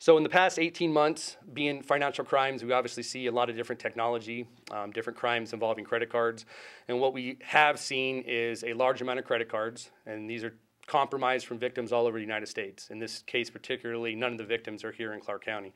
So in the past 18 months, being financial crimes, we obviously see a lot of different technology, um, different crimes involving credit cards. And what we have seen is a large amount of credit cards, and these are compromised from victims all over the United States. In this case particularly, none of the victims are here in Clark County.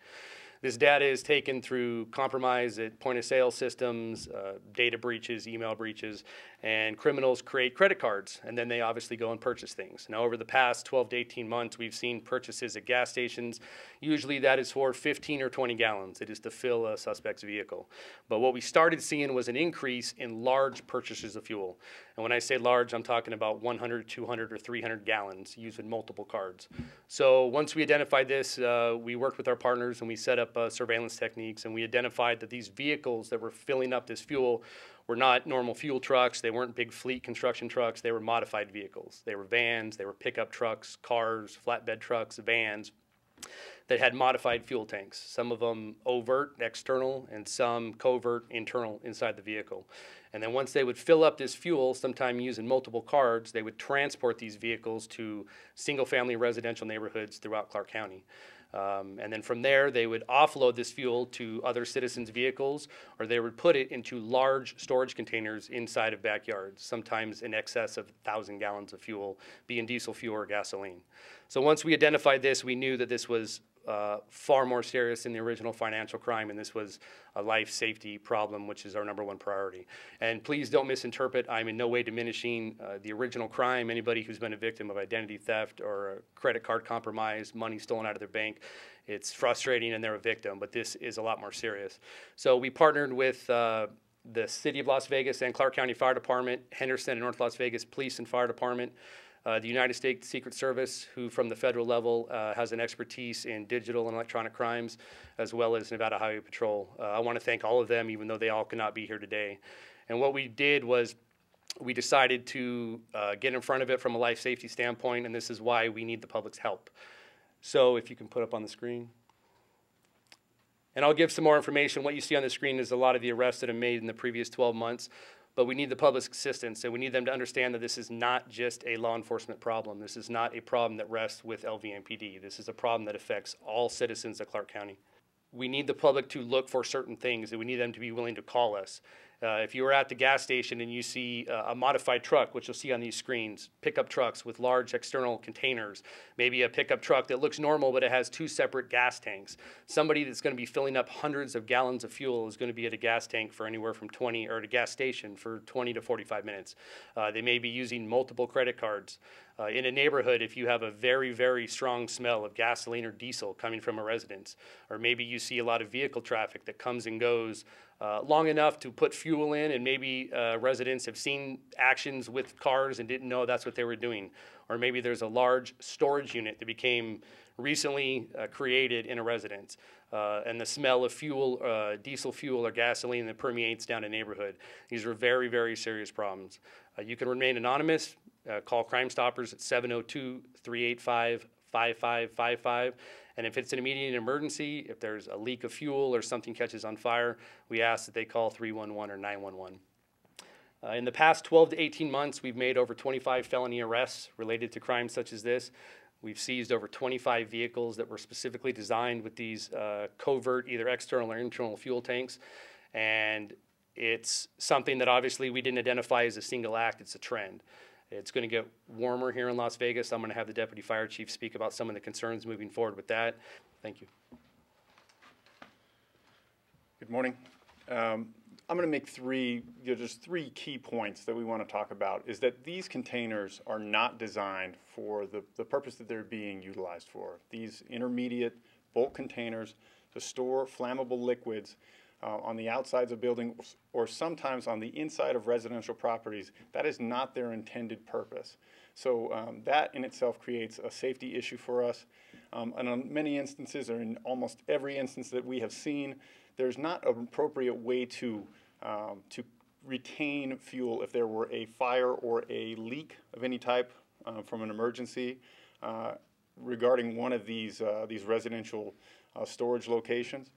This data is taken through compromise at point of sale systems, uh, data breaches, email breaches, and criminals create credit cards, and then they obviously go and purchase things. Now, over the past 12 to 18 months, we've seen purchases at gas stations. Usually that is for 15 or 20 gallons. It is to fill a suspect's vehicle. But what we started seeing was an increase in large purchases of fuel. And when I say large, I'm talking about 100, 200, or 300 gallons using multiple cards. So once we identified this, uh, we worked with our partners and we set up uh, surveillance techniques and we identified that these vehicles that were filling up this fuel were not normal fuel trucks. They weren't big fleet construction trucks. They were modified vehicles. They were vans, they were pickup trucks, cars, flatbed trucks, vans that had modified fuel tanks. Some of them overt, external, and some covert, internal, inside the vehicle. And then once they would fill up this fuel, sometime using multiple cards, they would transport these vehicles to single family residential neighborhoods throughout Clark County. Um, and then from there, they would offload this fuel to other citizens' vehicles, or they would put it into large storage containers inside of backyards, sometimes in excess of 1,000 gallons of fuel, being diesel fuel or gasoline. So once we identified this, we knew that this was uh, far more serious than the original financial crime, and this was a life safety problem, which is our number one priority. And please don't misinterpret. I'm in no way diminishing uh, the original crime. Anybody who's been a victim of identity theft or a credit card compromise, money stolen out of their bank, it's frustrating and they're a victim, but this is a lot more serious. So we partnered with uh, the City of Las Vegas and Clark County Fire Department, Henderson and North Las Vegas Police and Fire Department, uh, the United States Secret Service, who from the federal level uh, has an expertise in digital and electronic crimes, as well as Nevada Highway Patrol. Uh, I want to thank all of them, even though they all cannot be here today. And what we did was we decided to uh, get in front of it from a life safety standpoint, and this is why we need the public's help. So if you can put up on the screen. And I'll give some more information. What you see on the screen is a lot of the arrests that have made in the previous 12 months but we need the public's assistance and we need them to understand that this is not just a law enforcement problem. This is not a problem that rests with LVMPD. This is a problem that affects all citizens of Clark County. We need the public to look for certain things and we need them to be willing to call us. Uh, if you are at the gas station and you see uh, a modified truck, which you'll see on these screens, pickup trucks with large external containers, maybe a pickup truck that looks normal but it has two separate gas tanks. Somebody that's going to be filling up hundreds of gallons of fuel is going to be at a gas tank for anywhere from 20 or at a gas station for 20 to 45 minutes. Uh, they may be using multiple credit cards. Uh, in a neighborhood, if you have a very, very strong smell of gasoline or diesel coming from a residence, or maybe you see a lot of vehicle traffic that comes and goes uh, long enough to put fuel in, and maybe uh, residents have seen actions with cars and didn't know that's what they were doing. Or maybe there's a large storage unit that became recently uh, created in a residence, uh, and the smell of fuel, uh, diesel fuel or gasoline that permeates down a neighborhood. These are very, very serious problems. You can remain anonymous. call Crime Stoppers at 702 385 5555. And if it's an immediate emergency, if there's a leak of fuel or something catches on fire, we ask that they call 311 or 911. Uh, in the past 12 to 18 months, we've made over 25 felony arrests related to crimes such as this. We've seized over 25 vehicles that were specifically designed with these uh, covert, either external or internal fuel tanks. And it's something that obviously we didn't identify as a single act, it's a trend. It's going to get warmer here in Las Vegas. I'm going to have the deputy fire chief speak about some of the concerns moving forward with that. Thank you. Good morning. Um, I'm going to make three, you know, just three key points that we want to talk about is that these containers are not designed for the, the purpose that they're being utilized for. These intermediate bulk containers to store flammable liquids uh, on the outsides of buildings or sometimes on the inside of residential properties, that is not their intended purpose. So um, that in itself creates a safety issue for us. Um, and on many instances, or in almost every instance that we have seen, there's not an appropriate way to, um, to retain fuel if there were a fire or a leak of any type uh, from an emergency uh, regarding one of these, uh, these residential uh, storage locations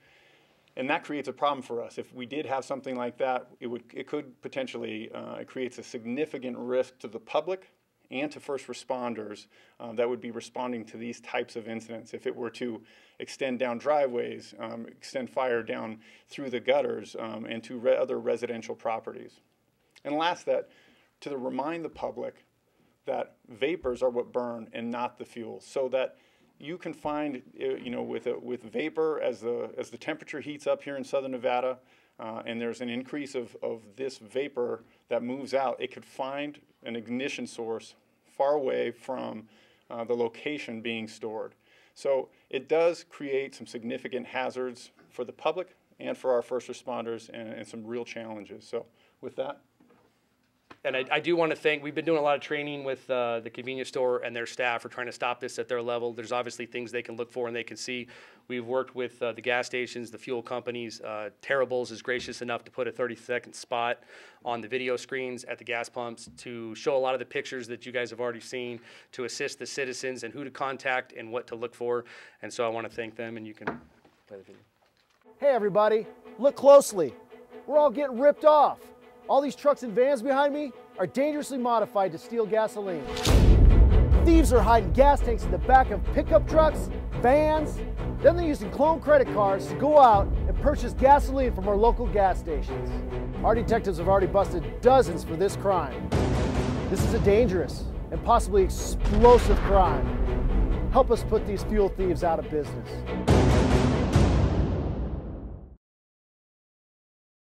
and that creates a problem for us. If we did have something like that, it would it could potentially uh, it creates a significant risk to the public and to first responders um, that would be responding to these types of incidents. If it were to extend down driveways, um, extend fire down through the gutters, um, and to re- other residential properties. And last, that to remind the public that vapors are what burn and not the fuel, so that you can find, uh, you know, with a, with vapor as the as the temperature heats up here in southern Nevada, uh, and there's an increase of, of this vapor that moves out, it could find an ignition source far away from uh, the location being stored. So it does create some significant hazards for the public and for our first responders and, and some real challenges. So with that, and I, I, do want to thank, we've been doing a lot of training with uh, the convenience store and their staff for trying to stop this at their level. There's obviously things they can look for and they can see. We've worked with uh, the gas stations, the fuel companies. Uh, Terribles is gracious enough to put a 30 second spot on the video screens at the gas pumps to show a lot of the pictures that you guys have already seen to assist the citizens and who to contact and what to look for. And so I want to thank them and you can play the video. Hey everybody, look closely. We're all getting ripped off. All these trucks and vans behind me are dangerously modified to steal gasoline. Thieves are hiding gas tanks in the back of pickup trucks, vans, then they're using clone credit cards to go out and purchase gasoline from our local gas stations. Our detectives have already busted dozens for this crime. This is a dangerous and possibly explosive crime. Help us put these fuel thieves out of business.